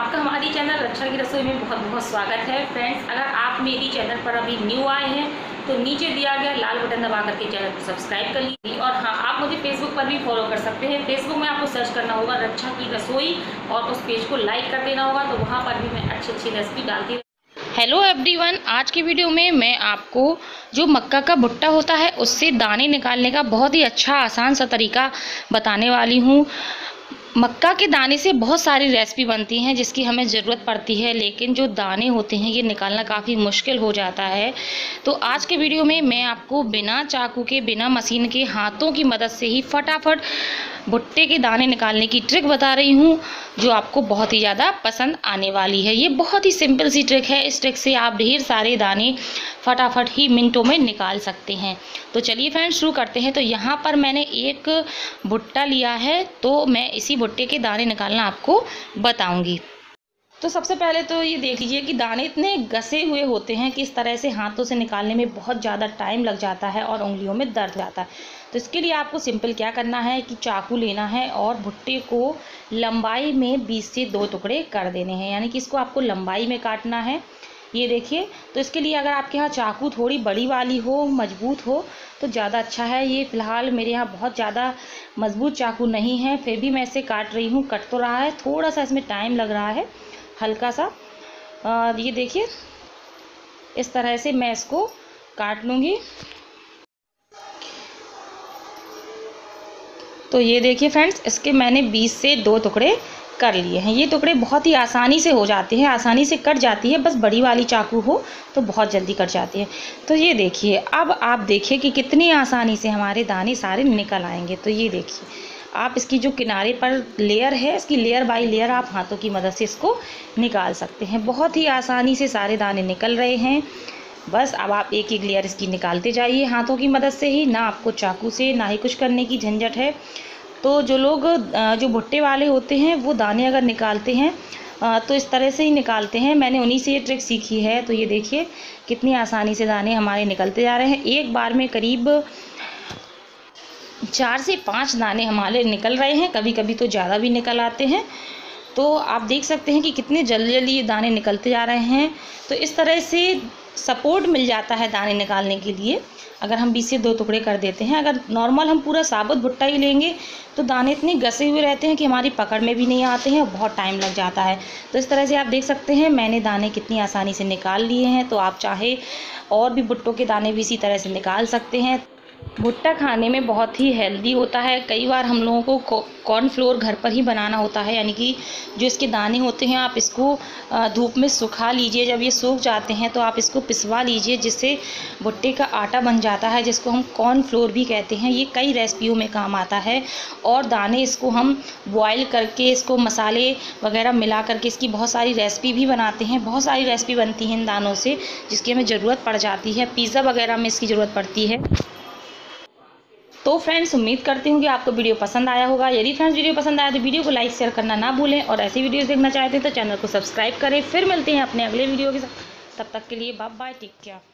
आपका हमारी चैनल रक्षा की रसोई में बहुत बहुत स्वागत है। फ्रेंड्स, अगर आप मेरी चैनल पर अभी न्यू आए हैं तो नीचे दिया गया लाल बटन दबा करके चैनल को सब्सक्राइब कर लीजिए और हाँ आप मुझे फेसबुक पर भी फॉलो कर सकते हैं। फेसबुक में आपको सर्च करना होगा रक्षा की रसोई और उस पेज को लाइक कर देना होगा तो वहाँ पर भी मैं अच्छी अच्छी रेसिपी डालती हूँ। हेलो एवरीवन आज की वीडियो में मैं आपको जो मक्का का भुट्टा होता है, उससे दाने निकालने का बहुत ही अच्छा आसान सा तरीका बताने वाली हूँ। मक्का के दाने से बहुत सारी रेसिपी बनती हैं जिसकी हमें ज़रूरत पड़ती है, लेकिन जो दाने होते हैं, ये निकालना काफ़ी मुश्किल हो जाता है। तो आज के वीडियो में मैं आपको बिना चाकू के, बिना मशीन के, हाथों की मदद से ही फटाफट भुट्टे के दाने निकालने की ट्रिक बता रही हूँ, जो आपको बहुत ही ज़्यादा पसंद आने वाली है। ये बहुत ही सिंपल सी ट्रिक है। इस ट्रिक से आप ढेर सारे दाने फटाफट ही मिनटों में निकाल सकते हैं। तो चलिए फ्रेंड्स शुरू करते हैं। तो यहाँ पर मैंने एक भुट्टा लिया है तो मैं इसी भुट्टे के दाने निकालना आपको बताऊँगी। तो सबसे पहले तो ये देख लीजिए कि दाने इतने घसे हुए होते हैं कि इस तरह से हाथों से निकालने में बहुत ज़्यादा टाइम लग जाता है और उंगलियों में दर्द जाता है। तो इसके लिए आपको सिंपल क्या करना है कि चाकू लेना है और भुट्टे को लंबाई में बीस से दो टुकड़े कर देने हैं, यानी कि इसको आपको लंबाई में काटना है। ये देखिए तो इसके लिए अगर आपके यहाँ चाकू थोड़ी बड़ी वाली हो, मज़बूत हो तो ज़्यादा अच्छा है। ये फ़िलहाल मेरे यहाँ बहुत ज़्यादा मज़बूत चाकू नहीं है, फिर भी मैं इसे काट रही हूँ। कट तो रहा है थोड़ा सा इसमें टाइम लग रहा है हल्का सा और ये देखिए, इस तरह से मैं इसको काट लूँगी। तो ये देखिए फ्रेंड्स, इसके मैंने बीस से दो टुकड़े कर लिए हैं। ये टुकड़े बहुत ही आसानी से हो जाते हैं, आसानी से कट जाती है, बस बड़ी वाली चाकू हो तो बहुत जल्दी कट जाती है। तो ये देखिए, अब आप देखिए कि कितनी आसानी से हमारे दाने सारे निकल आएँगे। तो ये देखिए, आप इसकी जो किनारे पर लेयर है, इसकी लेयर बाई लेयर आप हाथों की मदद से इसको निकाल सकते हैं। बहुत ही आसानी से सारे दाने निकल रहे हैं। बस अब आप एक एक लेयर इसकी निकालते जाइए हाथों की मदद से ही। ना आपको चाकू से, ना ही कुछ करने की झंझट है। तो जो लोग जो भुट्टे वाले होते हैं, वो दाने अगर निकालते हैं तो इस तरह से ही निकालते हैं। मैंने उन्हीं से ये ट्रिक सीखी है। तो ये देखिए कितनी आसानी से दाने हमारे निकलते जा रहे हैं। एक बार में करीब चार से पाँच दाने हमारे निकल रहे हैं। कभी कभी तो ज़्यादा भी निकल आते हैं। तो आप देख सकते हैं कि कितने जल्दी जल्दी ये दाने निकलते जा रहे हैं। तो इस तरह से सपोर्ट मिल जाता है दाने निकालने के लिए। अगर हम बीस से दो टुकड़े कर देते हैं, अगर नॉर्मल हम पूरा साबुत भुट्टा ही लेंगे तो दाने इतने गसे हुए रहते हैं कि हमारी पकड़ में भी नहीं आते हैं और बहुत टाइम लग जाता है। तो इस तरह से आप देख सकते हैं, मैंने दाने कितनी आसानी से निकाल लिए हैं तो आप चाहे और भी भुट्टों के दाने भी इसी तरह से निकाल सकते हैं। भुट्टा खाने में बहुत ही हेल्दी होता है। कई बार हम लोगों को कॉर्नफ्लोर घर पर ही बनाना होता है, यानी कि जो इसके दाने होते हैं, आप इसको धूप में सुखा लीजिए। जब ये सूख जाते हैं तो आप इसको पिसवा लीजिए, जिससे भुट्टे का आटा बन जाता है, जिसको हम कॉर्नफ्लोर भी कहते हैं। ये कई रेसिपियों में काम आता है और दाने इसको हम बॉयल करके इसको मसाले वगैरह मिला करके इसकी बहुत सारी रेसिपी भी बनाते हैं। बहुत सारी रेसिपी बनती हैं इन दानों से, जिसकी हमें ज़रूरत पड़ जाती है। पिज़्ज़ा वगैरह में इसकी ज़रूरत पड़ती है। तो फ्रेंड्स उम्मीद करती हूँ कि आपको वीडियो पसंद आया होगा। यदि फ्रेंड्स वीडियो पसंद आया तो वीडियो को लाइक शेयर करना ना भूलें और ऐसी वीडियोस देखना चाहते हैं तो चैनल को सब्सक्राइब करें। फिर मिलते हैं अपने अगले वीडियो के साथ। तब तक के लिए बाय बाय टेक केयर